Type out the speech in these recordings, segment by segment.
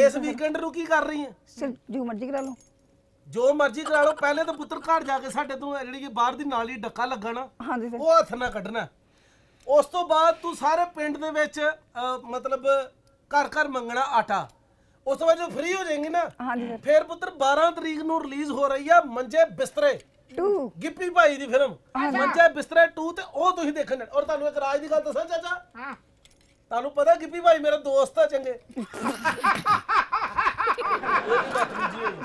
ਇਸ ਵੀਕਐਂਡ ਨੂੰ ਕੀ ਕਰ ਰਹੀ ਹੈ? ਸਰ ਜੋ ਮਰਜ਼ੀ ਕਰਾ ਲਓ। ਜੋ ਮਰਜ਼ੀ ਕਰਾ ਲਓ ਪਹਿਲੇ ਤਾਂ ਪੁੱਤਰ ਘਰ ਜਾ ਕੇ ਸਾਡੇ ਤੋਂ ਜਿਹੜੀ ਕਿ ਬਾਹਰ ਦੀ ਨਾਲੀ ਡੱਕਾ ਲੱਗਣਾ ਹਾਂਜੀ ਸਰ। ਉਹ ਹੱਥ ਨਾਲ ਕੱਢਣਾ। ਉਸ ਤੋਂ ਬਾਅਦ ਤੂੰ ਸਾਰੇ ਪਿੰਡ ਦੇ ਵਿੱਚ ਮਤਲਬ ਘਰ ਘਰ ਮੰਗਣਾ ਆਟਾ। ਉਸ ਤੋਂ ਬਾਅਦ ਜਦੋਂ ਫ੍ਰੀ ਹੋ ਜਾਏਂਗੀ ਨਾ ਹਾਂਜੀ ਸਰ। ਫੇਰ ਪੁੱਤਰ 12 ਤਰੀਕ ਨੂੰ ਰਿਲੀਜ਼ ਹੋ ਰਹੀ ਆ ਮੰਜੇ ਬਿਸਤਰੇ। To. Gippy Bhai the film ਮੰਜੇ ਬਿਸਤਰੇ 2 ਤੇ ਉਹ ਤੁਸੀਂ ਦੇਖਣ ਔਰ ਤੁਹਾਨੂੰ ਇੱਕ ਰਾਜ ਦੀ ਗੱਲ ਦੱਸਾਂ ਚਾਚਾ? ਹਾਂ। ਤੁਹਾਨੂੰ ਪਤਾ ਗਿੱਪੀ ਭਾਈ ਮੇਰਾ ਦੋਸਤ ਆ ਚੰਗੇ।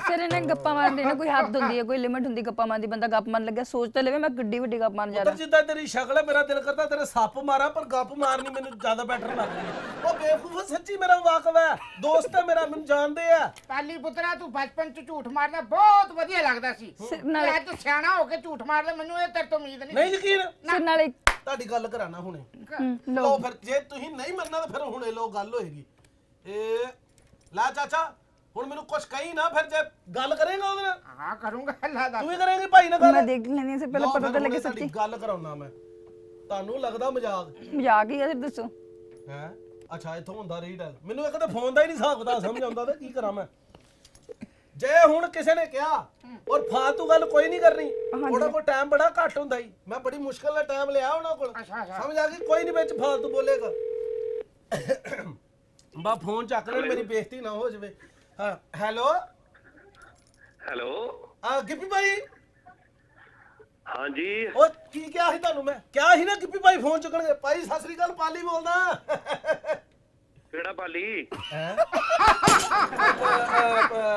ਸਰ ਇਹਨੇ ਗੱਪਾਂ ਮਾਰਨ ਦੀ ਨਾ ਕੋਈ ਹੱਦ ਹੁੰਦੀ ਹੈ ਕੋਈ ਲਿਮਿਟ ਹੁੰਦੀ ਗੱਪਾਂ ਮਾਰਨ ਦੀ ਬੰਦਾ ਗੱਪ ਮਾਰਨ ਲੱਗਿਆ ਸੋਚ ਤਾਂ ਲਵੇ ਮੈਂ ਗੱਡੀ ਵੱਡੀ ਗੱਪ ਮਾਰਨ ਪੁੱਤਰ ਜਾਣਾ ਜਿੱਦਾਂ ਤੇਰੀ ਸ਼ਕਲ ਹੈ ਮੇਰਾ ਦਿਲ ਕਰਦਾ ਤੇਰੇ ਸੱਪ ਮਾਰਾਂ ਪਰ ਗੱਪ ਮਾਰਨੀ ਮੈਨੂੰ ਜ਼ਿਆਦਾ ਬੈਟਰ ਲੱਗਦੀ ਹੈ। ਉਹ ਬੇਵਕੂਫ ਸੱਚੀ ਮੇਰਾ ਵਾਕਫ ਹੈ। ਦੋਸਤ ਹੈ ਮੇਰਾ ਮੈਨੂੰ ਜਾਣਦੇ ਆ। ਪਾਲੀ ਪੁੱਤਰਾ ਤੂੰ ਬਚਪਨ ਚ ਝੂਠ ਮਾਰਨਾ ਬਹੁਤ ਵਧੀਆ ਲੱਗਦਾ ਸੀ। ਨਾਲ- ਤੇ ਅੱਜ ਸਿਆਣਾ ਹੋ ਕੇ ਝੂਠ ਮਾਰਦਾ ਮੈਨੂੰ ਇਹ ਤੇਰੇ ਤੋਂ ਉਮੀਦ ਨਹੀਂ ਨਹੀਂ ਯਕੀਨ? ਸਰ ਨਾਲੇ ਤੁਹਾਡੀ ਗੱਲ ਕਰਾਣਾ ਹੁਣੇ। ਲਓ। ਫਿਰ ਜੇ ਤੁਸੀਂ ਨਹੀਂ ਮੰਨਣਾ ਤਾਂ ਫਿਰ ਹੁਣੇ ਲੋ ਗੱਲ ਹੋਏਗੀ। ਇਹ ਲੈ ਚਾਚਾ ਹੁਣ ਮੈਨੂੰ ਕੁਝ ਕਹੀ ਨਾ ਫਿਰ ਜੇ ਗੱਲ ਕਰੇਗਾ ਉਹਦੇ ਨਾਲ। ਹਾਂ ਕਰੂੰਗਾ ਅੱਲਾ ਦਾ ਤੂੰ ਵੀ ਕਰੇਂਗੀ ਭਾਈ ਨਾਲ ਗੱਲ? ਮੈਂ ਦੇਖ ਲੈਣੀ ਸਰ ਪਹਿਲਾਂ ਲਓ ਪਤਾ ਤਾਂ ਹੁਣੇ ਲੱਗੇ ਤੁਹਾਡੀ ਸੱਚੀ। ਗੱਲ ਕਰਾਉਣਾ ਮੈਂ। ਤੁਹਾਨੂੰ ਲੱਗਦਾ ਮਜ਼ਾਕ? ਮਜ਼ਾਕ ਹੀ ਹੈ ਸਰ ਦੱਸੋ। ਹੈ? ਅੱਛਾ ਇੱਥੋਂ ਹੁੰਦਾ ਰੀਡਲ ਮੈਨੂੰ ਇੱਕ ਤਾਂ ਫੋਨ ਦਾ ਹੀ ਨਹੀਂ ਹਿਸਾਬ ਕਿਤਾਬ ਸਮਝ ਆਉਂਦਾ ਤੇ ਕੀ ਕਰਾਂ ਮੈਂ? ਜੇ ਹੁਣ ਕਿਸੇ ਨੇ ਕਿਹਾ ਔਰ ਫਾਲਤੂ ਗੱਲ ਕੋਈ ਨਹੀਂ ਕਰਨੀ ਉਹਨਾਂ ਕੋਲ ਟਾਈਮ ਬੜਾ ਘੱਟ ਹੁੰਦਾ ਹੀ ਮੈਂ ਬੜੀ ਮੁਸ਼ਕਲ ਨਾਲ ਟਾਈਮ ਲਿਆ ਉਹਨਾਂ ਕੋਲ। ਸਮਝ ਆ ਗਈ? ਕੋਈ ਨਹੀਂ ਵਿੱਚ ਫਾਲਤੂ ਬੋਲੇਗਾ। ਬਾ ਫੋਨ ਚੱਕ ਲੈਣ ਮੇਰੀ ਬੇਇੱਜ਼ਤੀ ਨਾ ਹੋ ਜਾਵੇ। ਹਾਂ ਹੈਲੋ? ਹੈਲੋ? ਆ ਗਿੱਪੀ ਭਾਈ? ਹਾਂਜੀ। ਉਹ ਕੀ ਕਿਹਾ ਸੀ ਤੁਹਾਨੂੰ ਮੈਂ? ਕਿਹਾ ਸੀ ਨਾ ਗਿੱਪੀ ਭਾਈ ਫੋਨ ਚੁੱਕਣਗੇ ਭਾਈ ਸਤਿ ਸ੍ਰੀ ਅਕਾਲ ਪਾਲੀ ਬੋਲਦਾ। ਕਿਹੜਾ ਪਾਲੀ ਹੈ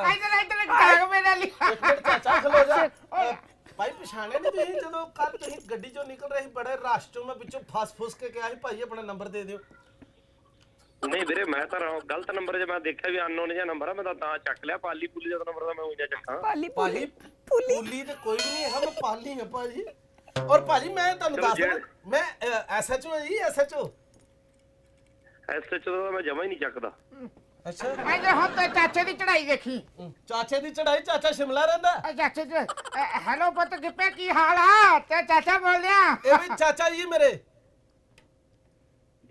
ਇਧਰ ਇਧਰ ਕਾਗ ਮੇਰੇ ਲਈ। ਇੱਕ ਮਿੰਟ ਚਾਚਾ ਖਲੋ ਜਾ ਭਾਈ ਪਛਾਣਿਆ ਨਹੀਂ ਤੁਸੀਂ? ਜਦੋਂ ਕੱਲ ਤੁਸੀਂ ਗੱਡੀ ਚੋਂ ਨਿਕਲ ਰਹੇ ਸੀ ਬੜੇ ਰਸ਼ ਚੋਂ ਮੈਂ ਪਿੱਛੋਂ ਫਸ ਫੁਸ ਕੇ ਕਿਹਾ ਸੀ ਭਾਈ ਆਪਣਾ ਨੰਬਰ ਦੇ ਦਿਓ। ਨਹੀਂ ਵੀਰੇ ਮੈਂ ਤਾਂ ਗਲਤ ਨੰਬਰ ਜੇ ਮੈਂ ਦੇਖਿਆ ਵੀ ਅਨਨੋਨ ਜਿਹਾ ਨੰਬਰ ਆ ਮੈਂ ਤਾਂ ਤਾਂ ਚੱਕ ਲਿਆ। ਪਾਲੀ ਪੁਲੀ ਦਾ ਨੰਬਰ ਤਾਂ ਮੈਂ ਉਈਆਂ ਚੱਕਾਂ। ਪਾਲੀ ਭਾਜੀ ਪੁਲੀ ਤੇ ਕੋਈ ਵੀ ਨਹੀਂ ਹੈ ਮੈਂ ਪਾਲੀ ਹਾਂ ਭਾਜੀ। ਔਰ ਭਾਜੀ ਮੈਂ ਤੁਹਾਨੂੰ ਦੱਸ ਮੈਂ ਐਸਐਚਓ ਹਾਂ ਜੀ ਐਸਐਚਓ ਐਸਐਚ ਦਾ ਮੈਂ ਜਮਾ ਹੀ ਨਹੀਂ ਚੱਕਦਾ। ਅੱਛਾ। ਇਧਰ ਹੁਣ ਤੇ ਚਾਚੇ ਦੀ ਚੜਾਈ ਦੇਖੀ ਚਾਚੇ ਦੀ ਚੜਾਈ ਚਾਚਾ ਸ਼ਿਮਲਾ ਰਹਿੰਦਾ? ਆ ਚਾਚੇ ਜੀ ਹੈਲੋ ਪੁੱਤ ਗਿੱਪੇ ਕੀ ਹਾਲ ਆ? ਤੇ ਚਾਚਾ ਬੋਲਿਆ ਇਹ ਵੀ ਚਾਚਾ ਜੀ ਮੇਰੇ।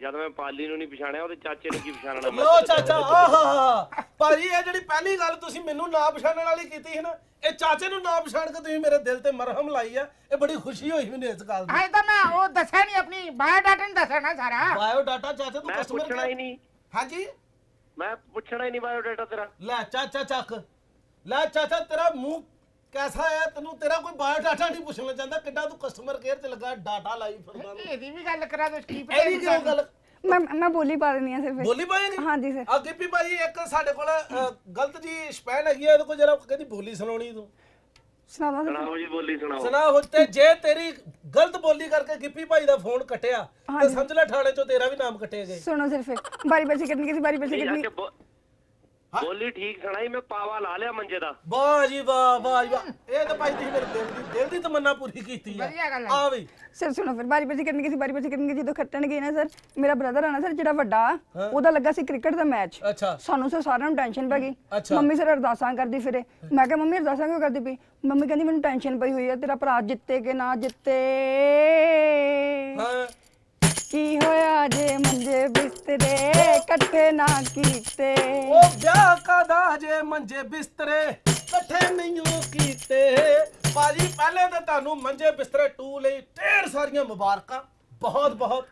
ਜਦ ਮੈਂ ਪਾਲੀ ਨੂੰ ਨਹੀਂ ਪਛਾਣਿਆ ਉਹਦੇ ਚਾਚੇ ਨੂੰ ਕੀ ਪਛਾਣਨਾ? ਮੈਂ ਲੋ ਚਾਚਾ ਆਹਾ ਭਾਜੀ ਇਹ ਜਿਹੜੀ ਪਹਿਲੀ ਗੱਲ ਤੁਸੀਂ ਮੈਨੂੰ ਨਾ ਪਛਾਣਨ ਵਾਲੀ ਕੀਤੀ ਹੈ ਨਾ ਇਹ ਚਾਚੇ ਨੂੰ ਨਾ ਪਛਾਣ ਕੇ ਤੁਸੀਂ ਮੇਰੇ ਦਿਲ ਤੇ ਮਰਹਮ ਲਾਈ ਆ ਇਹ ਬੜੀ ਖੁਸ਼ੀ ਹੋਈ ਮੈਨੂੰ ਇਸ ਗੱਲ ਦੀ। ਹਾਂ ਤਾਂ ਮੈਂ ਉਹ ਦੱਸਿਆ ਨਹੀਂ ਆਪਣੀ ਬਾਇਓਡਾਟਾ ਨਹੀਂ ਦੱਸਣਾ ਸਾਰਾ। ਬਾਇਓ ਡਾਟਾ ਚਾਚਾ ਤੂੰ ਮੈਂ ਕਸਟਮਰ ਪੁੱਛਣਾ ਹੀ ਨਹੀਂ। ਹਾਂਜੀ? ਮੈਂ ਪੁੱਛਣਾ ਹੀ ਨਹੀਂ ਬਾਇਓਡਾਟਾ ਤੇਰਾ। ਲੈ ਚਾਚਾ ਚੱਕ। ਲੈ ਚਾਚਾ ਤੇਰਾ ਮੂੰਹ ਕੈਸਾ ਹੈ? ਤੈਨੂੰ ਤੇਰਾ ਕੋਈ ਬਾਇਓ ਡਾਟਾ ਨਹੀਂ ਪੁੱਛਣਾ ਚਾਹੁੰਦਾ। ਕਿੱਡਾ ਤੂੰ ਕਸਟਮਰ ਕੇਅਰ ਤੇ ਲੱਗਾ ਡਾਟਾ ਲਾਈ ਫਿਰਦਾ। ਇਹਦੀ ਵੀ ਗੱਲ ਕਰਾ ਦੋ ਕੀ ਪਤਾ ਇਹਦੀ ਕਿਉਂ ਗੱਲ ਮੈਂ ਮੈਂ ਬੋਲੀ ਪਾ ਦਿੰਦੀ ਹਾਂ ਸਰ ਫਿਰ ਬੋਲੀ ਪਾਏਗੀ? ਹਾਂਜੀ ਸਰ। ਅੱਗੇ ਵੀ ਭਾਈ ਇੱਕ ਸਾਡੇ ਕੋਲ ਗਲਤ ਜੀ ਸਪੈਲ ਹੈਗੀ ਆ ਇਹਦੇ ਕੋਲ ਜਰਾ ਕਹਿੰਦੀ ਬੋਲੀ ਸੁਣਾਉਣੀ ਤੂੰ। ਸੁਣਾਵਾ ਸੁਣਾਓ ਜੀ ਬੋਲੀ ਸੁਣਾਓ। ਸੁਣਾ ਹੋ ਤੇ ਜੇ ਤੇਰੀ ਗਲਤ ਬੋਲੀ ਕਰਕੇ ਗਿੱਪੀ ਭਾਈ ਦਾ ਫੋਨ ਕੱਟਿਆ ਤੇ ਸਮਝ ਲੈ ਥਾਣੇ ਚੋਂ ਤੇਰਾ ਵੀ ਨਾਮ ਕੱਟੇ ਗਏ ਸੁਣੋ ਸਰ ਫਿਰ ਬਾਰੀ ਬਾਰੀ ਕਰਨੀ ਕਿਸੇ ਬਾਰੀ ਬਾਰੀ ਨਹੀਂ ਜਾ ਕਰਨੀ। ਕੇ ਬੋ- ਬੋਲੀ ਠੀਕ ਸੁਣਾਈ ਮੈਂ ਪਾਵਾ ਲਾ ਲਿਆ ਮੰਜੇ ਦਾ। ਵਾਹ ਜੀ ਵਾਹ ਵਾਹ ਜੀ ਵਾਹ। ਇਹ ਤਾਂ ਭਾਈ ਤੁਸੀਂ ਮੇਰੇ ਦਿਲ ਦੀ ਦਿਲ ਦੀ ਤਮੰਨਾ ਪੂਰੀ ਕੀਤੀ ਆ। ਵਧੀਆ ਗੱਲ ਆ। ਆ ਵੀ। ਸਰ ਸੁਣੋ ਫਿਰ ਬਾਰੀ ਬਾਰੀ ਕਰਨੀ ਕਿਸੇ ਬਾਰੀ ਬਾਰੀ ਕਰਨੀ ਜਦੋਂ ਖੱਟਣ ਗਏ ਨਾ ਸਰ। ਮੇਰਾ ਬ੍ਰਦਰ ਆਣਾ ਸਰ ਜਿਹੜਾ ਵੱਡਾ ਉਹਦਾ ਲੱਗਾ ਸੀ ਕ੍ਰਿਕਟ ਦਾ ਮੈਚ ਅੱਛਾ। ਸਾਨੂੰ ਸਰ ਸਾਰਿਆਂ ਨੂੰ ਟੈਨਸ਼ਨ ਪੈ ਗਈ। ਅੱਛਾ। ਮੰਮੀ ਸਰ ਅਰਦਾਸਾਂ ਕਰਦੀ ਫਿਰੇ। ਮੈਂ ਕਿਹਾ ਮੰਮੀ ਅਰਦਾਸਾਂ ਕਿਉਂ ਕਰਦੀ ਪਈ? ਮੰਮੀ ਕਹਿੰਦੀ ਮੈਨੂੰ ਟੈਨਸ਼ਨ ਪਈ ਹੋਈ ਹੈ ਤੇਰਾ ਭਰਾ ਜਿੱਤੇ ਕਿ ਨਾ ਜਿੱਤੇ? ਹਾਂ। ਕੀ ਹੋਇਆ ਜੇ ਮੰਜੇ ਬਿਸਤਰੇ? ਇਕੱਠੇ ਨਾ ਕੀਤੇ। ਉਹ ਵਿਆਹ ਕਾਦਾ ਜੇ ਮੰਜੇ ਬਿਸਤਰੇ? ਇਕੱਠੇ ਨਹੀਂ ਕੀਤੇ। ਭਾਜੀ ਪਹਿਲੇ ਤਾਂ ਤੁਹਾਨੂੰ ਮੰਜੇ ਬਿਸਤਰੇ 2 ਲਈ ਢੇਰ ਸਾਰੀਆਂ ਮੁਬਾਰਕਾਂ। ਬਹੁਤ ਬਹੁਤ।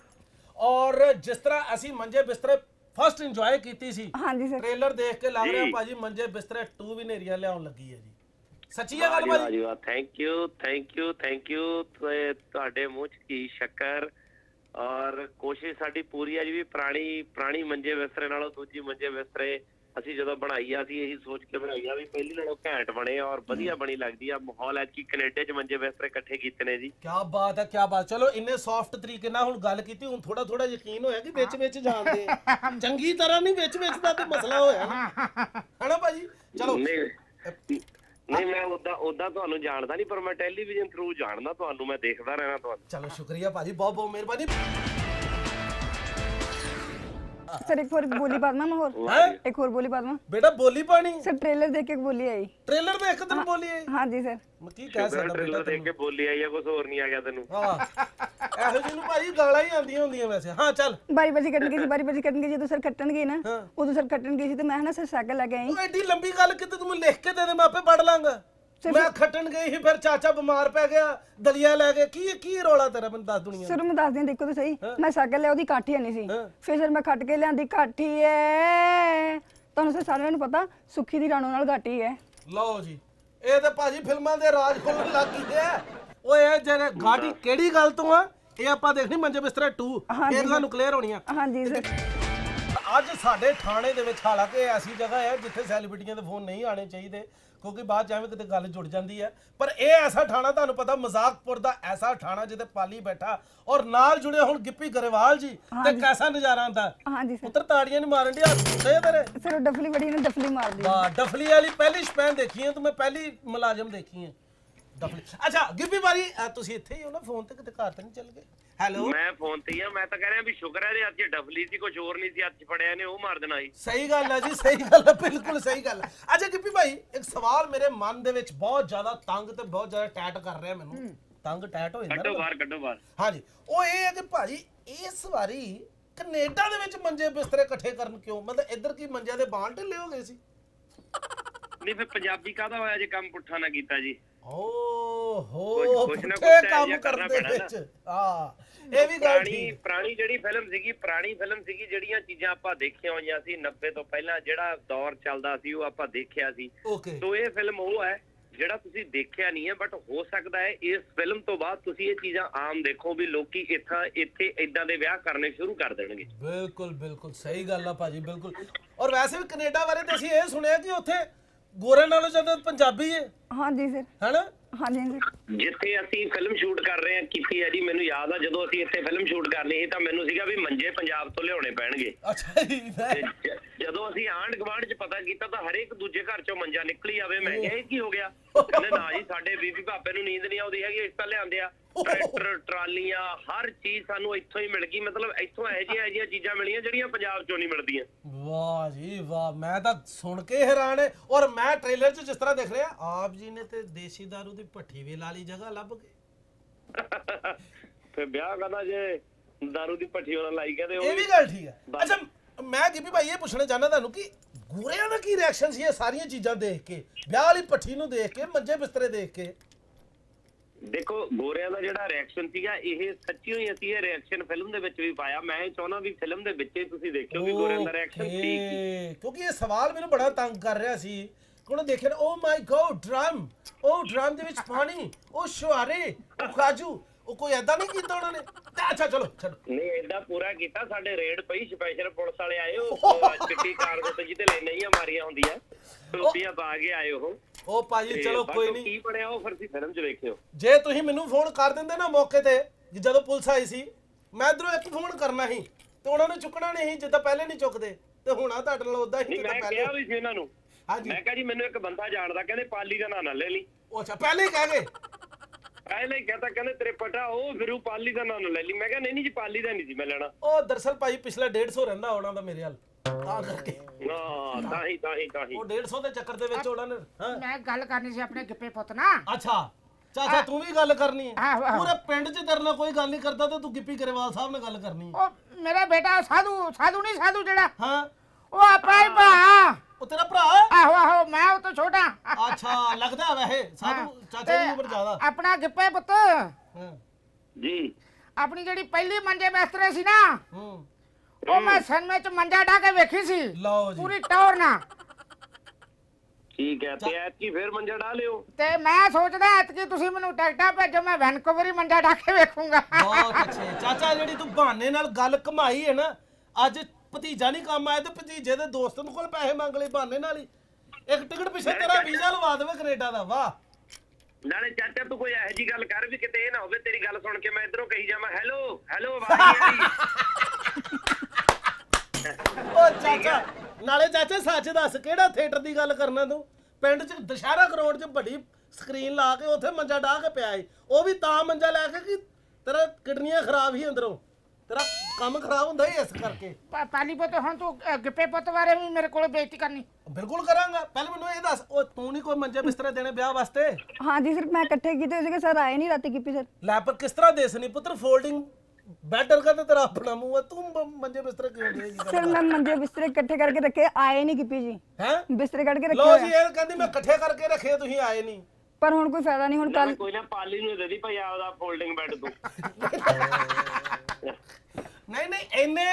ਔਰ ਜਿਸ ਤਰ੍ਹਾਂ ਅਸੀਂ ਮੰਜੇ ਬਿਸਤਰੇ ਫਸਟ ਇੰਜੋਏ ਕੀਤੀ ਸੀ ਹਾਂਜੀ ਸਰ। ਟ੍ਰੇਲਰ ਦੇਖ ਕੇ ਲੱਗ ਰਿਹਾ। ਭਾਜੀ ਮੰਜੇ ਬਿਸਤਰੇ 2 ਵੀ ਨੇਰੀਆਂ ਲਿਆਉਣ ਲੱਗੀ ਹੈ ਜੀ। ਸੱਚੀ ਹੈ ਗੱਲ ਭਾਜੀ? ਵਾਹ thank you thank you thank you ਤੁਹਾਡੇ ਮੂੰਹ ਚ ਕੀ ਸ਼ੱਕਰ? ਔਰ ਕੋਸ਼ਿਸ਼ ਸਾਡੀ ਪੂਰੀ ਹੈ ਜੀ ਵੀ ਪੁਰਾਣੀ ਪੁਰਾਣੀ ਮੰਜੇ ਬਿਸਤਰੇ ਨਾਲੋਂ ਦੂਜੀ ਮੰਜੇ ਬਿਸਤਰੇ ਅਸੀਂ ਜਦੋਂ ਬਣਾਈ ਆ ਅਸੀਂ ਇਹੀ ਸੋਚ ਕੇ ਬਣਾਈ ਆ ਵੀ ਪਹਿਲੀ ਨਾਲੋਂ ਘੈਂਟ ਬਣੇ ਔਰ ਵਧੀਆ ਬਣੀ ਲੱਗਦੀ ਆ। ਮਾਹੌਲ ਐ ਕਿ ਕੈਨੇਡਾ 'ਚ ਮੰਜੇ ਬਿਸਤਰੇ ਇਕੱਠੇ ਕੀਤੇ ਨੇ ਜੀ। ਕੀ ਬਾਤ ਹੈ ਕੀ ਬਾਤ। ਚਲੋ ਇੰਨੇ ਸੌਫਟ ਤਰੀਕੇ ਨਾਲ ਹੁਣ ਗੱਲ ਕੀਤੀ ਹੁਣ ਥੋੜਾ ਥੋੜਾ ਯਕੀਨ ਹੋਇਆ ਕਿ ਵਿੱਚ ਵਿੱਚ ਜਾਣਦੇ ਆ। ਚੰਗੀ ਤਰ੍ਹਾਂ ਨਹੀਂ ਵਿੱਚ ਵਿੱਚ ਦਾ ਤੇ ਮਸਲਾ ਹੋਇਆ ਨਾ। ਹੈਨਾ ਭਾਜੀ? ਚਲੋ। ਨਹੀਂ, ਮੈਂ ਉਦਾਂ ਉਦਾਂ ਤੁਹਾਨੂੰ ਜਾਣਦਾ ਨਹੀਂ, ਪਰ ਮੈਂ ਟੈਲੀਵਿਜ਼ਨ ਥਰੂ ਜਾਣਦਾ ਤੁਹਾਨੂੰ, ਮੈਂ ਦੇਖਦਾ ਰਹਿਣਾ ਤੁਹਾਨੂੰ। ਚਲੋ, ਸ਼ੁਕਰੀਆ ਭਾਜੀ ਬਹੁਤ ਬਹੁਤ ਮਿਹਰਬਾਨੀ। ਸਰ ਇੱਕ ਹੋਰ ਬੋਲੀ ਪਾ ਦਵਾਂ ਮੈਂ ਹੋਰ। ਹੈ ਇੱਕ ਹੋਰ ਬੋਲੀ ਪਾ ਦਵਾਂ ਬੇਟਾ ਬੋਲੀ ਪਾਣੀ? ਸਰ ਟ੍ਰੇਲਰ ਦੇਖ ਕੇ ਬੋਲੀ ਆਈ। ਟ੍ਰੇਲਰ ਦੇ ਇੱਕ ਦਿਨ ਬੋਲੀ ਹੈ ਹਾਂਜੀ ਸਰ। ਮੈਂ ਕੀ ਕਹਿ ਸਕਦਾ ਬੇਟਾ ਟ੍ਰੇਲਰ ਦੇਖ ਕੇ ਬੋਲੀ ਆਈ ਆ ਕੁਝ ਹੋਰ ਨਹੀਂ ਆ ਗਿਆ ਤੈਨੂੰ। ਹਾਂ। ਇਹੋ ਜਿਹੀ ਨੂੰ ਭਾਜੀ ਗਾਲਾਂ ਹੀ ਆਉਂਦੀਆਂ ਹੁੰਦੀਆਂ ਵੈਸੇ। ਹਾਂ ਚੱਲ। ਬਾਰੀ ਬਾਰੀ ਕੱਟਣ ਗਈ ਸੀ ਬਾਰੀ ਬਾਰੀ ਕੱਟਣ ਗਈ ਜਦੋਂ ਸਰ ਕੱਟਣ ਗਈ ਨਾ। ਉਦੋਂ ਸਰ ਕੱਟਣ ਗਈ ਸੀ ਤੇ ਮੈਂ ਨਾ ਸਰ ਸਾਈਕਲ ਲੈ ਕੇ ਆਈ। ਉਹ ਐਡੀ ਲੰਬੀ ਗੱਲ ਕਿਤੇ ਤੂੰ ਮੈਨੂੰ ਲਿਖ ਕੇ ਦੇ ਦੇ ਮੈਂ ਆਪੇ ਪੜ ਲਾਂਗਾ। ਮੈਂ ਖੱਟਣ ਗਈ ਸੀ ਫਿਰ ਚਾਚਾ ਬਿਮਾਰ ਪੈ ਗਿਆ ਦਲੀਆ ਲੈ ਕੇ ਕੀ ਕੀ ਰੋਲਾ ਤੇਰਾ ਮੈਨੂੰ ਦੱਸ ਦੁਨੀਆ ਸਰ ਮੈਂ ਦੱਸਦੀ ਹਾਂ ਦੇਖੋ ਤਾਂ ਸਹੀ। ਮੈਂ ਸਾਈਕਲ ਲਿਆ ਉਹਦੀ ਕਾਠੀ ਨਹੀਂ ਸੀ। ਫਿਰ ਸਰ ਮੈਂ ਖੱਟ ਕੇ ਲਿਆਂਦੀ ਕਾਠੀ ਐ ਤੁਹਾਨੂੰ ਸਰ ਸਾਰਿਆਂ ਨੂੰ ਪਤਾ ਸੁੱਖੀ ਦੀ ਰਾਣੋ ਨਾਲ ਘਾਟੀ ਹੈ। ਲਓ ਜੀ ਇਹ ਤਾਂ ਭਾਜੀ ਫਿਲਮਾਂ ਦੇ ਰਾਜ ਖੋਲਣ ਲੱਗ ਗਈ ਓਏ ਇਹ ਜਿਹੜੇ ਗਾੜੀ ਕਿਹੜੀ ਗੱਲ ਤੋਂ ਆ? ਇਹ ਆਪਾਂ ਦੇਖਣੀ ਮੰਜੇ ਬਿਸਤਰਾ 2 ਹਾਂਜੀ ਇਹ ਸਾਨੂੰ ਕਲੀਅਰ ਹੋਣੀ ਆ। ਹਾਂਜੀ ਸਰ ਅੱਜ ਸਾਡੇ ਥਾਣੇ ਦੇ ਵਿੱਚ ਹਾਲਾਂਕਿ ਐਸੀ ਜਗ੍ਹਾ ਹੈ ਜਿੱਥੇ ਸੈਲੀਬ੍ਰਿਟੀਆਂ ਦੇ ਫੋਨ ਨਹੀਂ ਆਣੇ ਚਾਹੀਦੇ ਕਿਉਂਕਿ ਬਾਅਦ ਐਵੇਂ ਕਿਤੇ ਗੱਲ ਜੁੜ ਜਾਂਦੀ ਹੈ। ਪਰ ਇਹ ਐਸਾ ਥਾਣਾ ਤੁਹਾਨੂੰ ਪਤਾ ਮਜ਼ਾਕਪੁਰ ਦਾ ਐਸਾ ਥਾਣਾ ਜਿੱਥੇ ਪਾਲੀ ਬੈਠਾ ਔਰ ਨਾਲ ਜੁੜੇ ਹੁਣ ਗਿੱਪੀ ਗਰੇਵਾਲ ਜੀ ਤੇ ਕੈਸਾ ਨਜ਼ਾਰਾ ਆਂਦਾ ਹਾਂਜੀ ਸਰ। ਪੁੱਤਰ ਤਾੜੀਆਂ ਨਹੀਂ ਮਾਰਨ ਦੀ ਹੱਥ ਤੇ ਤੇਰੇ? ਸਰ ਡਫਲੀ ਬੜੀ ਨੇ ਡਫਲੀ ਮਾਰਦੀ ਵਾਹ ਡਫਲੀ ਵਾਲੀ ਪਹਿਲੀ ਸਪੈਨ ਦੇਖੀ ਹੈ ਤੂੰ ਮੈਂ ਪਹਿਲੀ ਮੁਲਾਜ਼ਮ ਦੇਖੀ ਹੈ ਡਫਲੀ ਅੱਛਾ ਗਿੱਪੀ ਬਾਰੀ ਤੁਸੀਂ ਇੱਥੇ ਹੀ ਹੋ ਨਾ ਫੋਨ ਤੇ ਕਿਤੇ ਘਰ ਤੇ ਨਹੀਂ ਚੱਲ ਗਏ? ਹੈਲੋ ਮੈਂ ਫੋਨ ਤੇ ਹੀ ਆ ਮੈਂ ਤਾਂ ਕਹਿ ਰਿਹਾ ਵੀ ਸ਼ੁਕਰ ਹੈ ਹੱਥ 'ਚ ਡਫਲੀ ਸੀ ਕੁਝ ਹੋਰ ਨਹੀਂ ਸੀ 'ਚ ਫੜਿਆ ਨੇ ਉਹ ਮਾਰ ਦੇਣਾ ਸੀ। ਸਹੀ ਗੱਲ ਹੈ ਜੀ ਸਹੀ ਗੱਲ ਹੈ ਬਿਲਕੁਲ ਸਹੀ ਗੱਲ ਹੈ। ਅੱਛਾ ਗਿੱਪੀ ਭਾਈ ਇੱਕ ਸਵਾਲ ਮੇਰੇ ਮਨ ਦੇ ਵਿੱਚ ਬਹੁਤ ਜ਼ਿਆਦਾ ਤੰਗ ਤੇ ਬਹੁਤ ਜ਼ਿਆਦਾ ਟੈਟ ਕਰ ਰਿਹਾ ਮੈਨੂੰ। ਤੰਗ ਟੈਟ ਹੋ ਜਾਂਦਾ ਕੱਢੋ। ਬਾਹਰ ਕੱਢੋ ਬਾਹਰ। ਹਾਂਜੀ। ਉਹ ਇਹ ਹੈ ਕਿ ਭਾਜੀ ਇਸ ਵਾਰੀ ਕੈਨੇਡਾ ਦੇ ਵਿੱਚ ਮੰਜੇ ਬਿਸਤਰੇ ਇਕੱਠੇ ਕਰਨ ਕਿਉਂ? ਮਤਲਬ ਇੱਧਰ ਕੀ ਮੰਜਿਆਂ ਦੇ ਬਾਣ ਢਿੱਲੇ ਹੋ ਗਏ ਸੀ? ਨਹੀਂ ਫਿਰ ਪੰਜਾਬੀ ਕਾਹਦਾ ਹੋਇਆ ਜੇ ਕੰਮ ਪੁੱਠਾ ਨਾ ਕੀਤਾ ਜੀ? ਓ ਹੋ ਕੁਛ- ਕੁਛ ਨਾ ਪੁੱਠੇ ਕੰਮ ਇਹੋ ਕਰਨ ਕਰਨਾ ਦੇ ਪੈਣਾ ਨਾ। ਵਿੱਚ। ਹਾਂ ਇਹ ਵੀ ਗੱਲ ਠੀਕ। ਪੁਰਾਣੀ ਜਿਹੜੀ ਫਿਲਮ ਸੀਗੀ ਪੁਰਾਣੀ ਫਿਲਮ ਸੀਗੀ ਜਿਹੜੀਆਂ ਚੀਜ਼ਾਂ ਆਪਾਂ ਦੇਖੀਆਂ ਹੋਈਆਂ ਸੀ 90 ਤੋਂ ਪਹਿਲਾਂ ਜਿਹੜਾ ਦੌਰ ਚੱਲਦਾ ਸੀ ਉਹ ਆਪਾਂ ਦੇਖਿਆ ਸੀ। ਸੋ ਇਹ ਫਿਲਮ ਉਹ ਹੈ ਜਿਹੜਾ ਤੁਸੀਂ ਦੇਖਿਆ ਨਹੀਂ ਹੈ ਬਟ ਹੋ ਸਕਦਾ ਹੈ ਇਸ ਫਿਲਮ ਤੋਂ ਬਾਅਦ ਤੁਸੀਂ ਇਹ ਚੀਜ਼ਾਂ ਆਮ ਦੇਖੋ ਵੀ ਲੋਕੀ ਇੱਥਾਂ ਇੱਥੇ ਇਦਾਂ ਦੇ ਵਿਆਹ ਕਰਨੇ ਸ਼ੁਰੂ ਕਰ ਦੇਣਗੇ। ਬਿਲਕੁਲ ਬਿਲਕੁਲ। ਸਹੀ ਗੱਲ ਆ ਭਾਜੀ ਬਿਲਕੁਲ। ਔਰ ਵੈਸੇ ਵੀ ਕੈਨੇਡਾ ਬਾਰੇ ਤਾਂ ਅਸੀਂ ਇਹ ਸੁਣਿਆ ਕਿ ਉੱਥੇ ਗੋਰੇ ਨਾਲੋਂ ਜ਼ਿਆਦਾ ਪੰਜਾਬੀ ਹੈ ਹਾਂਜੀ ਸਰ। ਹੈਨਾ? ਹਾਂਜੀ ਸਰ ਜਿੱਥੇ ਅਸੀਂ ਫਿਲਮ ਸ਼ੂਟ ਕਰ ਰਹੇ ਹਾਂ ਕੀਤੀ ਹੈ ਜੀ ਮੈਨੂੰ ਯਾਦ ਆ ਜਦੋਂ ਅਸੀਂ ਇੱਥੇ ਫਿਲਮ ਸ਼ੂਟ ਕਰਨੀ ਸੀ ਤਾਂ ਮੈਨੂੰ ਸੀਗਾ ਵੀ ਮੰਜੇ ਪੰਜਾਬ ਤੋਂ ਲਿਆਉਣੇ ਪੈਣਗੇ। ਅੱਛਾ ਜੀ ਜਦੋਂ ਅਸੀਂ ਆਂਢ ਗੁਆਂਢ ਚ ਪਤਾ ਕੀਤਾ ਤਾਂ ਹਰੇਕ ਦੂਜੇ ਘਰ ਚੋਂ ਮੰਜਾ ਨਿਕਲੀ ਆਵੇ ਮੈਂ ਕਿਹਾ ਇਹ ਕੀ ਹੋ ਗਿਆ? ਕਹਿੰਦੇ ਨਾ ਜੀ ਸਾਡੇ ਬੀਬੀ ਭਾਪੇ ਨੂੰ ਨੀਂਦ ਨਹੀਂ ਆਉਂਦੀ ਹੈਗੀ ਇਸ ਤਾਂ ਲਿਆਂਦੇ ਆ। ਟਰੈਕਟਰ ਟਰਾਲੀਆਂ ਹਰ ਚੀਜ਼ ਸਾਨੂੰ ਇੱਥੋਂ ਹੀ ਮਿਲ ਗਈ। ਮਤਲਬ ਇੱਥੋਂ ਇਹੋ ਜਿਹੀਆਂ ਜਿਹੀਆਂ ਚੀਜ਼ਾਂ ਮਿਲੀਆਂ ਜਿਹੜੀਆਂ ਪੰਜਾਬ ਚੋਂ ਨਹੀਂ ਮਿਲਦੀਆਂ। ਵਾਹ ਜੀ ਵਾਹ। ਮੈਂ ਤਾਂ ਸੁਣ ਕੇ ਹੈਰਾਨ ਹੈ ਔਰ ਮੈਂ ਟ੍ਰੇਲਰ 'ਚ ਜਿਸ ਤਰ੍ਹਾਂ ਦੇਖ ਰਿਹਾ ਆਪ ਜੀ ਨੇ ਤੇ ਦੇਸੀ ਦਾਰੂ ਦੀ ਭੱਠੀ ਵੀ ਲਾ ਲਈ ਜਗ੍ਹਾ ਲੱਭ ਕੇ। ਫਿਰ ਵਿਆਹ ਕਹਿੰਦਾ ਜੇ ਦਾਰੂ ਦੀ ਭੱਠੀ ਉਹਨਾਂ ਲਾਈ ਕਹਿੰਦੇ ਉਹ ਇਹ ਵੀ ਗੱਲ ਠੀਕ ਹੈ। ਅੱਛਾ ਮੈਂ ਗਿੱਪੀ ਭਾਈ ਇਹ ਪੁੱਛਣਾ ਚਾਹੁੰਦਾ ਤੁਹਾਨੂੰ ਕਿ ਗੋਰਿਆਂ ਦਾ ਕੀ ਰਿਐਕਸ਼ਨ ਸੀ ਇਹ ਸਾਰੀਆਂ ਚੀਜ਼ਾਂ ਦੇਖ ਕੇ? ਵਿਆਹ ਵਾਲੀ ਭੱਠੀ ਨੂੰ ਦੇਖ ਕੇ ਮੰਜੇ ਬਿਸਤਰੇ ਦੇਖ ਕੇ? ਦੇਖੋ ਗੋਰਿਆਂ ਦਾ ਜਿਹੜਾ ਰਿਐਕਸ਼ਨ ਸੀਗਾ ਇਹ ਸੱਚੀ ਹੀ ਅਸੀਂ ਇਹ ਰਿਐਕਸ਼ਨ ਫਿਲਮ ਦੇ ਵਿੱਚ ਵੀ ਪਾਇਆ। ਮੈਂ ਇਹ ਚਾਹੁੰਦਾ ਵੀ ਫਿਲਮ ਦੇ ਵਿੱਚ ਹੀ ਤੁਸੀਂ ਦੇਖਿਓ ਵੀ ਗੋਰਿਆਂ ਦਾ ਰਿਐਕਸ਼ਨ Okay, ਕਿਉਂਕਿ ਇਹ ਸਵਾਲ ਮੈਨੂੰ ਬੜਾ ਤੰਗ ਕਰ ਰਿਹਾ ਸੀ। ਕੋਣ ਦੇਖਿਆ ਓ ਮਾਈ ਗੋਡ ਡਰਮ ਉਹ ਡਰਮ ਦੇ ਵਿੱਚ ਪਾਣੀ ਉਹ ਸ਼ੁਆਰੇ ਉਹ ਕਾਜੂ ਉਹ ਕੋਈ ਐਦਾਂ ਨਹੀਂ ਕੀਤਾ ਉਹਨਾਂ ਨੇ? ਅੱਛਾ ਚਲੋ ਛੱਡੋ ਨਹੀਂ ਏਦਾਂ ਪੂਰਾ ਕੀਤਾ ਸਾਡੇ ਰੇਡ ਪਈ ਸਪੈਸ਼ਲ ਪੁਲਿਸ ਵਾਲੇ ਆਏ ਉਹ ਚਿੱਟੀ ਕਾਰ ਦੇ ਉੱਤੇ ਜਿਹਦੇ ਲੈ ਨਹੀਂ ਮਾਰੀਆਂ ਹੁੰਦੀਆਂ। ਟੋਪੀਆਂ ਪਾ ਕੇ ਆਏ ਉਹ। ਉਹ ਭਾਜੀ ਚਲੋ ਕੋਈ ਨਹੀਂ ਕੀ ਬਣਿਆ ਉਹ ਫਿਰ ਤੁਸੀਂ ਫਿਲਮ 'ਚ ਵੇਖਿਓ। ਜੇ ਤੁਸੀਂ ਮੈਨੂੰ ਫੋਨ ਕਰ ਦਿੰਦੇ ਨਾ ਮੌਕੇ ਤੇ ਜਦੋਂ ਪੁਲਿਸ ਆਈ ਸੀ ਮੈਂ ਇਧਰੋਂ ਇੱਕ ਫੋਨ ਕਰਨਾ ਸੀ ਤੇ ਉਹਨਾਂ ਨੇ ਚੁੱਕਣਾ ਨਹੀਂ ਸੀ ਜਿੱਦਾਂ ਪਹਿਲੇ ਨਹੀਂ ਚੁੱਕਦੇ ਤੇ ਹੁਣਾ ਤੁਹਾਡੇ ਨਾਲ ਉਦਾਂ ਹੀ ਜਿੱਦਾਂ ਮੈਂ ਪਹਿਲੇ। ਕਿਹਾ ਵੀ ਸੀ ਉਹਨਾਂ ਨੂੰ। ਹਾਂਜੀ। ਮੈਂ ਕਿਹਾ ਜੀ ਮੈਨੂੰ ਇੱਕ ਬੰਦਾ ਜਾਣਦਾ ਕਹਿੰਦੇ ਪਾਲੀ ਦਾ ਨਾਂ ਨਾ ਲੈ ਲਈ। ਉਹ ਅੱਛਾ ਪਹਿਲੇ ਹੀ ਕਹਿ ਗਏ। ਹੀ ਕਹਤਾ ਕਹਿੰਦੇ ਤੇਰੇ ਪਟਾ ਉਹ ਫਿਰੂ ਪਾਲੀ ਦਾ ਨਾਂ ਨਾ ਲੈ ਲਈ। ਮੈਂ ਕਿਹਾ ਨਹੀਂ ਨਹੀਂ ਜੀ ਪਾਲੀ ਦਾ ਨਹੀਂ ਸੀ ਮੈਂ ਲੈਣਾ। ਉਹ ਦਰਸਲ ਭਾਈ ਪਿਛਲਾ 150 ਰਹਿੰਦਾ ਉਹਨਾਂ ਦਾ ਮੇਰੇ ਹਾਲ ਤਾਂ ਕਰਕੇ। ਨਾ ਤਾਂ ਹੀ ਤਾਂ ਹੀ ਤਾਂ ਹੀ। ਉਹ 150 ਦੇ ਚੱਕਰ ਦੇ ਵਿੱਚ ਉਹਨਾਂ ਨੇ ਮੈਂ ਗੱਲ ਕਰਨੀ ਸੀ ਆਪਣੇ ਗਿੱਪੇ ਪੁੱਤ ਨਾਲ। ਅੱਛਾ। ਚਾਚਾ ਤੂੰ ਵੀ ਗੱਲ ਕਰਨੀ ਹੈ। ਪੂਰੇ ਪਿੰਡ 'ਚ ਤੇਰੇ ਨਾਲ ਕੋਈ ਗੱਲ ਨਹੀਂ ਕਰਦਾ ਤੇ ਤੂੰ ਗਿੱਪੀ ਗਰੇਵਾਲ ਸਾਹਿਬ ਨਾਲ ਗੱਲ ਕਰਨੀ ਹੈ। ਉਹ ਮੇਰਾ ਬੇਟਾ ਸਾਧੂ ਸਾਧੂ ਨਹੀਂ ਸਾਧੂ ਜਿਹੜਾ। ਹਾਂ। ਉਹ ਆਪਣਾ ਹੀ ਭਾ ਉਹ ਤੇਰਾ ਭਰਾ ਆਹੋ ਆਹੋ ਮੈਂ ਉਹ ਤੋਂ ਛੋਟਾ ਅੱਛਾ ਲੱਗਦਾ ਵੈਸੇ। ਸਾਧੂ ਚਾਚੇ ਦੀ ਉਮਰ ਜ਼ਿਆਦਾ। ਆਪਣਾ ਗਿੱਪੇ ਪੁੱਤ। ਹਾਂ। ਜੀ। ਆਪਣੀ ਜਿਹੜੀ ਪਹਿਲੀ ਮੰਜੇ ਬਿਸਤਰੇ ਸੀ ਨਾ ਉਹ ਮੈਂ ਸਿਨੇਮੇ ਚ ਮੰਜਾ ਢਾ ਕੇ ਵੇਖੀ ਸੀ। ਲਓ ਜੀ। ਪੂਰੀ ਟੌਰ ਨਾਲ। ਠੀਕ ਹੈ ਤੇ ਐਤਕੀ ਫੇਰ ਮੰਜਾ ਡਾ ਲਿਓ। ਤੇ ਮੈਂ ਸੋਚਦਾ ਐਤਕੀ ਤੁਸੀਂ ਮੈਨੂੰ ਟਿਕਟਾਂ ਭੇਜੋ ਮੈਂ ਵੈਨਕੂਵਰ ਹੀ ਮੰਜਾ ਢਾ ਕੇ ਵੇਖੂੰਗਾ। ਬਹੁਤ ਅੱਛੇ। ਚਾਚਾ ਜਿਹੜੀ ਤੂੰ ਬਹਾਨੇ ਨਾਲ ਗੱਲ ਕਮਾਈ ਹੈ ਨਾ ਅੱਜ ਭਤੀਜਾ ਨਹੀਂ ਕੰਮ ਆਇਆ ਤੇ ਭਤੀਜੇ ਦੇ ਦੋਸਤ ਨੂੰ ਕੋਲ ਪੈਸੇ ਮੰਗ ਲਏ ਬਹਾਨੇ ਨਾਲ ਹੀ। ਇੱਕ ਟਿਕਟ ਪਿੱਛੇ ਤੇਰਾ ਵੀਜ਼ਾ ਲਵਾ ਦੇਵੇ ਕੈਨੇਡਾ ਦਾ ਵਾਹ। ਨਾਲੇ ਚਾਚਾ ਤੂੰ ਕੋਈ ਇਹੋ ਜੀ ਗੱਲ ਕਰ ਵੀ ਕਿਤੇ ਇਹ ਨਾ ਹੋਵੇ ਤੇਰੀ ਗੱਲ ਸੁਣ ਕੇ ਮੈਂ ਇਧਰੋਂ ਕਹੀ ਜਾਵਾਂ ਹੈਲੋ ਹੈਲੋ ਆਵਾਜ਼ ਨਹੀਂ ਆ ਰਹੀ। ਓ ਚਾਚਾ ਨਾਲੇ ਚਾਚਾ ਸੱਚ ਦੱਸ ਕਿਹੜਾ ਥੀਏਟਰ ਦੀ ਗੱਲ ਕਰਨਾ ਤੂੰ? ਪਿੰਡ 'ਚ ਦੁਸ਼ਹਿਰਾ ਗਰਾਊਂਡ 'ਚ ਵੱਡੀ ਸਕਰੀਨ ਲਾ ਕੇ ਉੱਥੇ ਮੰਜਾ ਢਾ ਕੇ ਪਿਆ ਏ। ਉਹ ਵੀ ਤਾਂ ਮੰਜਾ ਲੈ ਕੇ ਕਿ ਤੇਰਾ ਕਿਡਨੀਆਂ ਖਰਾਬ ਹੀ ਅੰਦਰੋਂ? ਤੇਰਾ ਕੰਮ ਖਰਾਬ ਹੁੰਦਾ ਹੀ ਇਸ ਕਰਕੇ। ਪਾ- ਪਾਲੀ ਪੁੱਤ ਹੁਣ ਤੂੰ ਅ, ਗਿੱਪੇ ਪੁੱਤ ਬਾਰੇ ਵੀ ਮੇਰੇ ਕੋਲ ਬੇਇੱਜ਼ਤੀ ਕਰਨੀ। ਬਿਲਕੁਲ ਕਰਾਂਗਾ। ਪਹਿਲਾਂ ਮੈਨੂੰ ਇਹ ਦੱਸ ਉਹ ਤੂੰ ਨਹੀਂ ਕੋਈ ਮੰਜੇ ਬਿਸਤਰੇ ਦੇਣੇ ਵਿਆਹ ਵਾਸਤੇ? ਹਾਂਜੀ ਸਰ ਮੈਂ ਇਕੱਠੇ ਕੀਤੇ ਸੀਗੇ ਸਰ ਆਏ ਨਹੀਂ ਰਾਤੀ ਕੀਪੀ ਸਰ। ਲੈ ਪਰ ਕਿਸ ਤਰ੍ਹਾਂ ਦੇਸਣੀ ਪੁੱਤਰ ਫੋਲਡਿੰਗ ਬੈਡ ਵਰਗਾ ਤੇ ਤੇਰਾ ਆਪਣਾ ਮੂੰਹ ਆ। ਤੂੰ ਮ- ਮੰਜੇ ਬਿਸਤਰੇ ਕਿਉਂ ਦੇਗੀ ਸਰ ਮੈਂ ਮੰਜੇ ਬਿਸਤਰੇ ਇਕੱਠੇ ਕਰਕੇ ਰੱਖੇ ਆਏ ਨਹੀਂ ਕੀਪੀ ਜੀ। ਹੈ? ਬਿਸਤਰੇ ਕੱਢ ਕੇ ਰੱਖੇ ਲੋ ਹੋਏ ਜੀ ਆ। ਇਹ ਕਹਿੰਦੀ ਮੈਂ ਇਕੱਠੇ ਕਰਕੇ ਰੱਖੇ ਤੁਸੀਂ ਆਏ ਨਹੀਂ ਪਰ ਹੁਣ ਕੋਈ ਫਾਇਦਾ ਨਹੀਂ ਹੁਣ ਕੱਲ ਕੋਈ ਨਾ ਪਾਲੀ ਨੂੰ ਦੇ ਦੀ ਭਾਈ ਆਪਦਾ ਫੋਲਡਿੰਗ ਬੈੱਡ ਤੂੰ। ਨਹੀਂ ਨਹੀਂ ਇੰਨੇ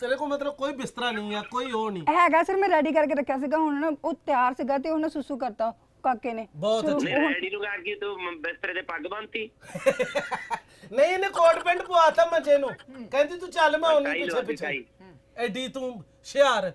ਤੇਰੇ ਕੋਲ ਮਤਲਬ ਕੋਈ ਬਿਸਤਰਾ ਨਹੀਂ ਆ ਕੋਈ ਉਹ ਨਹੀਂ। ਹੈਗਾ ਸਰ ਮੈਂ ਰੈਡੀ ਕਰਕੇ ਰੱਖਿਆ ਸੀਗਾ ਹੁਣ ਨਾ ਉਹ ਤਿਆਰ ਸੀਗਾ ਤੇ ਉਹਨੇ ਸੁਸੂ ਕਰਤਾ ਕਾਕੇ ਨੇ। ਬਹੁਤ ਅੱਛੀ। ਨਹੀਂ ਰੈਡੀ ਨੂੰ ਕਹਿ ਕੇ ਤੂੰ ਬਿਸਤਰੇ ਤੇ ਪੱਗ ਬੰਨਤੀ। ਨਹੀਂ ਇਹਨੇ ਕੋਟ ਪੈਂਟ ਪਵਾਤਾ ਮੰਜੇ ਨੂੰ। ਕਹਿੰਦੀ ਤੂੰ ਚੱਲ ਮੈਂ ਉਹਨੂੰ ਪਿੱਛੇ ਪਿੱਛੇ। ਐਡੀ ਤੂੰ ਹੁਸ਼ਿਆਰ।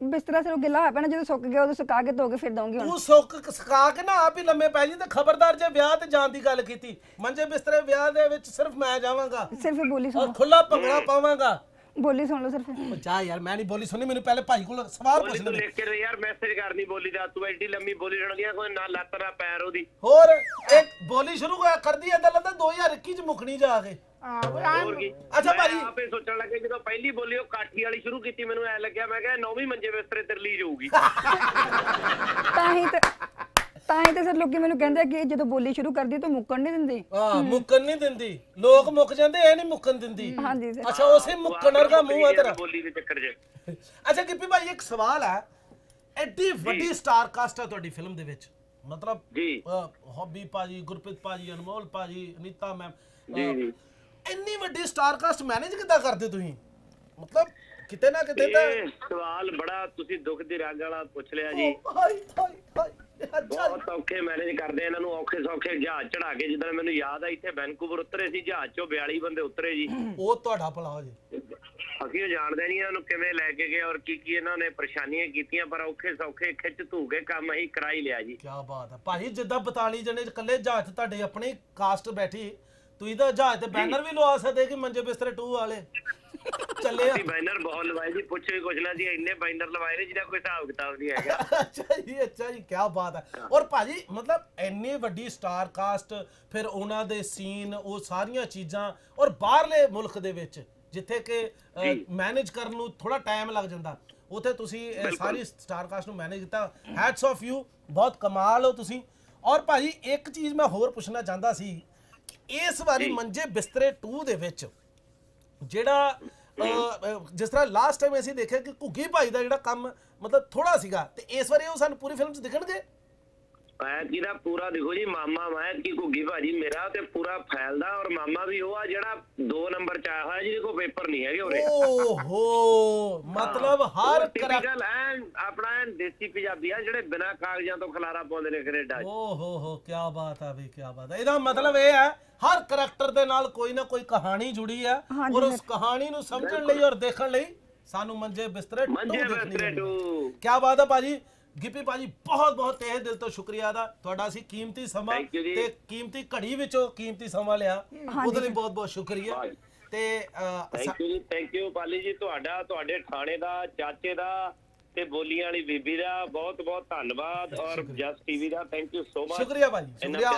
ਬਿਸਤਰਾ ਸਿਰ ਗਿੱਲਾ ਹੋਇਆ ਪੈਣਾ ਜਦੋਂ ਸੁੱਕ ਗਿਆ ਉਦੋਂ ਸੁਕਾ ਕੇ ਧੋ ਕੇ ਫਿਰ ਹੁਣ। ਤੂੰ ਸੁੱਕ ਸਕਾ ਕੇ ਨਾ ਆਪ ਹੀ ਲੰਮੇ ਪੈ ਜੀ ਤੇ ਖਬਰਦਾਰ ਜੇ ਵਿਆਹ ਤੇ ਜਾਣ ਦੀ ਗੱਲ ਕੀਤੀ ਮੰਜੇ ਬਿਸਤਰੇ ਵਿਆਹ ਦੇ ਵਿੱਚ ਸਿਰਫ ਮੈਂ ਜਾਵਾਂਗਾ ਸਿਰਫ ਬੋਲੀ ਸੁਣ। ਔਰ ਖੁੱਲਾ ਭੰਗੜਾ ਪਾਵਾਂਗਾ। ਬੋਲੀ ਸੁਣ ਲਓ ਸਰ ਫਿਰ ਉਹ ਜਾ ਯਾਰ ਮੈਂ ਨਹੀਂ ਬੋਲੀ ਸੁਣੀ ਮੈਨੂੰ ਪਹਿਲੇ ਭਾਈ ਕੋਲ ਸਵਾਲ ਬੋਲੀ ਪੁੱਛ ਤੂੰ ਲੈ ਲਿਖ ਕੇ ਦੇ ਯਾਰ ਮੈਸੇਜ ਕਰਨੀ ਬੋਲੀ ਦਾ ਤੂੰ ਐਡੀ ਲੰਮੀ ਬੋਲੀ ਰਣ ਗਿਆ ਕੋਈ ਨਾ ਲੱਤ ਨਾ ਪੈਰ ਉਹਦੀ। ਹੋਰ ਇੱਕ ਬੋਲੀ ਸ਼ੁਰੂ ਹੋਇਆ ਕਰਦੀ ਐ ਤਾਂ ਲੱਗਦਾ 2021 ਚ ਮੁੱਕਣੀ ਜਾ ਕੀ। ਅੱਛਾ ਮੈਂ ਭਾਜੀ। ਆਪੇ ਸੋਚਣ ਲੱਗੇ ਜਦੋਂ ਪਹਿਲੀ ਬੋਲੀ ਉਹ ਕਾਠੀ ਵਾਲੀ ਸ਼ੁਰੂ ਕੀਤੀ ਮੈਨੂੰ ਐ ਲੱਗਿਆ ਮੈਂ ਕਿਹਾ ਨੌਵੀਂ ਮੰਜੇ ਬਿਸਤਰੇ ਤੇ ਰਿਲੀਜ਼ ਹੋਊਗੀ ਤਾਂ ਹੀ ਤੇ ਤਾਂ ਹੀ ਤੇ ਸਰ ਲੋਕੀ ਮੈਨੂੰ ਕਹਿੰਦੇ ਕਿ ਜਦੋਂ ਬੋਲੀ ਸ਼ੁਰੂ ਕਰਦੀ ਤਾਂ ਮੁੱਕਣ ਨਹੀਂ ਦਿੰਦੀ। ਹਾਂ ਮੁੱਕਣ ਨਹੀਂ ਦਿੰਦੀ। ਲੋਕ ਮੁੱਕ ਜਾਂਦੇ ਇਹ ਨਹੀਂ ਮੁੱਕਣ ਦਿੰਦੀ। ਹਾਂਜੀ ਸਰ ਅੱਛਾ ਉਸੇ ਮੁੱਕਣ ਵਰਗਾ ਮੂੰਹ ਆ ਤੇਰਾ। ਬੋਲੀ ਦੇ ਚੱਕਰ 'ਚ। ਅੱਛਾ ਗਿੱਪੀ ਭਾਈ ਇੱਕ ਸਵਾਲ ਹੈ। ਐਡੀ ਵੱਡੀ ਸਟਾਰ ਕਾਸਟ ਹੈ ਤੁਹਾਡੀ ਫਿਲਮ ਦੇ ਵਿੱਚ। ਮਤਲਬ ਜੀ। ਹੌਬੀ ਭਾਜੀ ਗੁਰਪ੍ਰੀਤ ਭਾਜੀ ਅਨਮੋਲ ਭਾਜੀ ਅਨੀਤਾ ਮੈਮ ਜੀ ਜੀ। ਇੰਨੀ ਵੱਡੀ ਸਟਾਰ ਕਾਸਟ ਮੈਨੇਜ ਕਿੱਦਾਂ ਕਰਦੇ ਤੁਸੀਂ? ਮਤਲਬ ਕਿਤੇ ਨਾ ਕਿਤੇ ਤਾਂ ਸਵਾਲ ਬੜਾ ਤੁਸੀਂ ਦੁੱਖ ਦੀ ਰੰਗ ਵਾਲਾ ਪੁੱਛ ਲਿਆ ਜੀ। ਬਹੁਤ ਔਖੇ ਮੈਨੇਜ ਕਰਦੇ ਇਹਨਾਂ ਨੂੰ ਔਖੇ ਸੌਖੇ ਜਹਾਜ਼ ਚੜਾ ਕੇ ਜਿੱਦਾਂ ਮੈਨੂੰ ਯਾਦ ਆ ਇੱਥੇ ਵੈਨਕੂਵਰ ਉਤਰੇ ਸੀ ਜਹਾਜ਼ ਚੋਂ 42 ਬੰਦੇ ਉਤਰੇ ਜੀ। ਉਹ ਤੁਹਾਡਾ ਭਲਾ ਹੋ ਜੇ। ਅਸੀਂ ਜਾਣਦੇ ਨਹੀਂ ਇਹਨਾਂ ਨੂੰ ਕਿਵੇਂ ਲੈ ਕੇ ਗਏ ਔਰ ਕੀ ਕੀ ਇਹਨਾਂ ਨੇ ਪਰੇਸ਼ਾਨੀਆਂ ਕੀਤੀਆਂ ਪਰ ਔਖੇ ਸੌਖੇ ਖਿੱਚ ਧੂ ਕੇ ਕੰਮ ਅਸੀਂ ਕਰਾ ਹੀ ਲਿਆ ਜੀ। ਕੀ ਬਾਤ ਹੈ ਭਾਜੀ ਜਿੱਦਾਂ 42 ਜਣੇ ਇਕੱਲੇ ਜਹਾਜ਼ ਤੁਹਾਡੇ ਆਪਣੀ ਕਾਸਟ ਬੈਠੀ ਤੁਸੀਂ ਤਾਂ ਜਹਾਜ਼ ਤੇ ਬੈਨਰ ਵੀ ਲਵਾ ਸਕਦੇ ਕਿ ਮੰਜੇ ਬਿਸਤਰੇ 2 ਵਾਲੇ? ਚੱਲੇ ਆ। ਬੈਨਰ ਬਹੁਤ ਲਵਾਏ ਜੀ ਪੁੱਛੋ ਕੁਛ ਨਾ ਜੀ ਇੰਨੇ ਬੈਨਰ ਲਵਾਏ ਨੇ ਜਿਹਦਾ ਕੋਈ ਹਿਸਾਬ ਕਿਤਾਬ ਨਹੀਂ ਹੈਗਾ। ਅੱਛਾ ਜੀ ਅੱਛਾ ਜੀ ਕੀ ਬਾਤ ਹੈ। ਔਰ ਭਾਜੀ ਮਤਲਬ ਇੰਨੀ ਵੱਡੀ ਸਟਾਰ ਕਾਸਟ ਫਿਰ ਉਹਨਾਂ ਦੇ ਸੀਨ ਉਹ ਸਾਰੀਆਂ ਚੀਜ਼ਾਂ ਔਰ ਬਾਹਰਲੇ ਮੁਲਕ ਦੇ ਵਿੱਚ ਜਿੱਥੇ ਕਿ ਮੈਨੇਜ ਕਰਨ ਨੂੰ ਥੋੜਾ ਟਾਈਮ ਲੱਗ ਜਾਂਦਾ। ਉਥੇ ਤੁਸੀਂ ਸਾਰੀ ਸਟਾਰ ਕਾਸਟ ਨੂੰ ਮੈਨੇਜ ਕੀਤਾ। ਹੈਟਸ ਆਫ ਯੂ ਬਹੁਤ ਕਮਾਲ ਹੋ ਤੁਸੀਂ। ਔਰ ਭਾਜੀ ਇੱਕ ਚੀਜ਼ ਮੈਂ ਹੋਰ ਪੁੱਛਣਾ ਚਾਹੁੰਦਾ ਸੀ ਇਸ ਵਾਰੀ ਮੰਜੇ ਬਿਸਤਰੇ 2 ਦੇ ਵਿੱਚ ਜਿਹੜਾ ਜਿਸ ਤਰ੍ਹਾਂ ਲਾਸਟ ਟਾਈਮ ਅਸੀਂ ਦੇਖਿਆ ਕਿ ਘੁੱਗੀ ਭਾਈ ਦਾ ਜਿਹੜਾ ਕੰਮ ਮਤਲਬ ਥੋੜਾ ਸੀਗਾ ਤੇ ਇਸ ਵਾਰੀ ਉਹ ਸਾਨੂੰ ਪੂਰੀ ਫਿਲਮ 'ਚ ਦਿਖਣਗੇ? ਮੈਂ ਕਿਹਦਾ ਪੂਰਾ ਦੇਖੋ ਜੀ ਮਾਮਾ ਮੈਂ ਕੀ ਘੁੱਗੀ ਭਾਜੀ ਮੇਰਾ ਤੇ ਪੂਰਾ ਫੈਲਦਾ ਔਰ ਮਾਮਾ ਵੀ ਉਹ ਆ ਜਿਹੜਾ 2 ਨੰਬਰ ਚ ਆਇਆ ਹੋਇਆ ਜਿਹਦੇ ਕੋਲ ਪੇਪਰ ਨਹੀਂ ਹੈਗੇ ਉਰੇ। ਓਹੋ ਮਤਲਬ ਹਰ ਕਰੈਕਟਰ ਟਿਪੀਕਲ ਐਨ ਆਪਣਾ ਐਨ ਦੇਸੀ ਪੰਜਾਬੀ ਆ ਜਿਹੜੇ ਬਿਨਾਂ ਕਾਗਜ਼ਾਂ ਤੋਂ ਖਲਾਰਾ ਪਾਉਂਦੇ ਨੇ ਕੈਨੇਡਾ 'ਚ। ਓਹੋ ਹੋ ਕੀ ਬਾਤ ਹੈ ਵੀ ਕੀ ਬਾਤ ਹੈ ਇਹਦਾ ਮਤਲਬ ਇਹ ਹੈ ਹਰ ਕਰੈਕਟਰ ਦੇ ਨਾਲ ਕੋਈ ਨਾ ਕੋਈ ਕਹਾਣੀ ਜੁੜੀ ਹੈ ਹਾਂਜੀ ਔਰ ਉਸ ਕਹਾਣੀ ਨੂੰ ਸਮਝਣ ਲਈ ਔਰ ਦੇਖਣ ਲਈ ਸਾਨੂੰ ਮੰਜੇ ਬਿਸਤਰੇ ਮੰਜੇ ਬਿਸਤਰੇ ਟੂ। ਕੀ ਬਾਤ ਹੈ ਭਾਜੀ ਗਿੱਪੀ ਭਾਜੀ ਬਹੁਤ ਬਹੁਤ ਤਹਿ ਦਿਲ ਤੋਂ ਸ਼ੁਕਰੀਆ ਦਾ। ਤੁਹਾਡਾ ਅਸੀਂ ਕੀਮਤੀ ਸਮਾਂ। ਤੇ ਕੀਮਤੀ ਘੜੀ ਵਿੱਚੋਂ ਕੀਮਤੀ ਸਮਾਂ ਲਿਆ। ਉਹਦੇ ਲਈ ਬਹੁਤ ਬਹੁਤ ਸ਼ੁਕਰੀਆ। ਤੇ ਥੈਂਕ ਯੂ ਜੀ ਥੈਂਕ ਯੂ ਪਾਲੀ ਜੀ ਤੁਹਾਡਾ ਤੁਹਾਡੇ ਥਾਣੇ ਦਾ ਚਾਚੇ ਦਾ ਤੇ ਬੋਲੀਆਂ ਵਾਲੀ ਬੀਬੀ ਦਾ ਬਹੁਤ ਬਹੁਤ ਧੰਨਵਾਦ ਔਰ ਜਸ ਟੀਵੀ ਦਾ ਥੈਂਕ ਯੂ ਸੋ ਮਚ ਸ਼ੁਕਰੀਆ ਭਾਜੀ ਸ਼ੁਕਰੀਆ।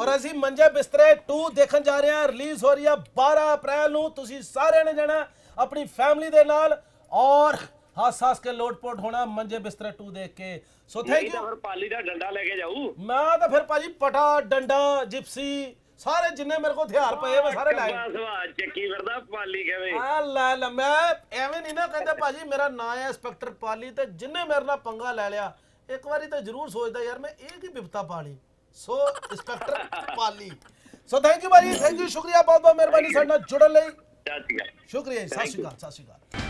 ਔਰ ਅਸੀਂ ਮੰਜੇ ਬਿਸਤਰੇ 2 ਦੇਖਣ ਜਾ ਰਹੇ ਹਾਂ। ਰਿਲੀਜ਼ ਹੋ ਰਹੀ ਹੈ 12 ਅਪ੍ਰੈਲ ਨੂੰ। ਤੁਸੀਂ ਸਾਰਿਆਂ ਨੇ ਜਾਣਾ ਆਪਣੀ ਫੈਮਿਲੀ ਦੇ ਨਾਲ। ਔਰ ਹੱਸ ਹੱਸ ਕੇ ਲੋਟਪੋਟ ਹੋਣਾ ਮੰਜੇ ਬਿਸਤਰੇ 2 ਦੇਖ ਕੇ। ਸੋ ਥੈਂਕ ਯੂ ਫਿਰ ਪਾਲੀ ਦਾ ਡੰਡਾ ਲੈ ਕੇ ਜਾਊ। ਮੈਂ ਤਾਂ ਫਿਰ ਭਾਜੀ ਪਟਾ ਡੰਡਾ ਜਿਪਸੀ ਸਾਰੇ ਜਿੰਨੇ ਮੇਰੇ ਕੋਲ ਹਥਿਆਰ ਪਏ ਮੈਂ ਸਾਰੇ ਲਾਏ ਕੱਬਾ ਸਵਾ ਚੱਕੀ ਫਿਰਦਾ ਪਾਲੀ ਕਹਵੇ ਆ ਲੈ ਲੈ ਮੈਂ ਐਵੇਂ ਨਹੀਂ ਨਾ ਕਹਿੰਦਾ ਭਾਜੀ ਮੇਰਾ ਨਾਂ ਹੈ ਇੰਸਪੈਕਟਰ ਪਾਲੀ ਤੇ ਜਿੰਨੇ ਮੇਰੇ ਨਾਲ ਪੰਗਾ ਲੈ ਲਿਆ ਇੱਕ ਵਾਰੀ ਤਾਂ ਜ਼ਰੂਰ ਸੋਚਦਾ ਯਾਰ ਮੈਂ ਇਹ ਕੀ ਬਿਪਤਾ ਪਾ ਲਈ so inspector Pali. So thank you ਭਾਜੀ ਥੈਂਕ ਯੂ ਸ਼ੁਕਰੀਆ ਬਹੁਤ ਬਹੁਤ ਮਿਹਰਬਾਨੀ ਸਾਡੇ ਨਾਲ ਜੁੜਨ ਲਈ। ਸ਼ੁਕਰੀਆ ਜੀ, ਸਤਿ ਸ਼੍ਰੀ ਅਕਾਲ ਸਤਿ ਸ਼੍ਰੀ ਅਕਾਲ।